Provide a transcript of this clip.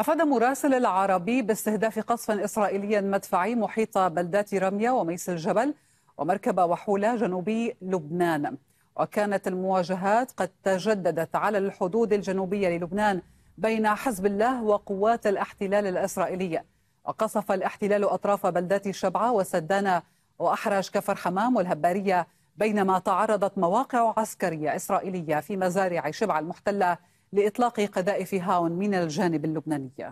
أفاد مراسل العربي باستهداف قصف إسرائيلي مدفعي محيط بلدات رمية وميس الجبل ومركب وحولة جنوبي لبنان. وكانت المواجهات قد تجددت على الحدود الجنوبية للبنان بين حزب الله وقوات الاحتلال الإسرائيلية وقصف الاحتلال أطراف بلدات شبعة وسدانة وأحرج كفر حمام والهبارية بينما تعرضت مواقع عسكرية إسرائيلية في مزارع شبعة المحتلة لإطلاق قذائف هاون من الجانب اللبناني.